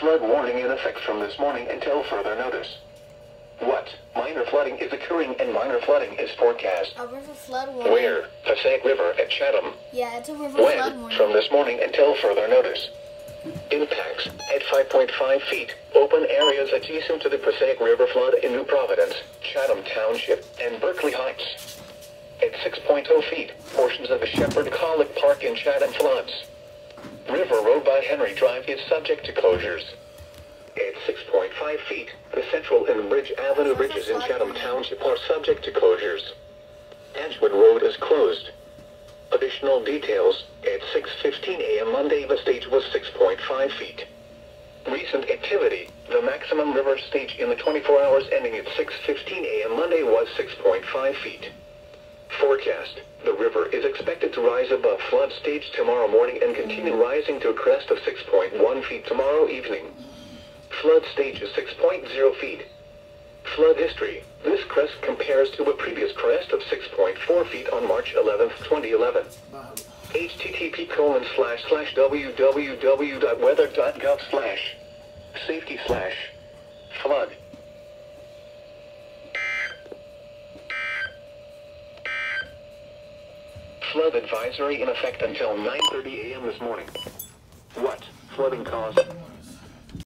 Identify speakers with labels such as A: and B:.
A: Flood warning in effect from this morning until further notice. What? Minor flooding is occurring and minor flooding is forecast.
B: A river flood warning.
A: Where? Passaic River at Chatham.
B: Yeah, it's a river flood
A: When?
B: warning.
A: From this morning until further notice. Impacts at 5.5 feet. Open areas adjacent to the Passaic River flood in New Providence, Chatham Township, and Berkeley Heights. At 6.0 feet, portions of the Shepard Kollock Park in Chatham floods. River Road by Henry Drive is subject to closures. At 6.5 feet, the Central and Bridge Avenue bridges in Chatham Township are subject to closures. Edgewood Road is closed. Additional details, at 6.15 a.m. Monday the stage was 6.5 feet. Recent activity, the maximum river stage in the 24 hours ending at 6.15 a.m. Monday was 6.5 feet. Forecast, the river is expected to rise above flood stage tomorrow morning and continue rising to a crest of 6.1 feet tomorrow evening. Flood stage is 6.0 feet. Flood history. This crest compares to a previous crest of 6.4 feet on March 11, 2011. http colon slash slash www.weather.gov slash safety slash flood. Flood advisory in effect until 9.30 a.m. this morning. What? Flooding caused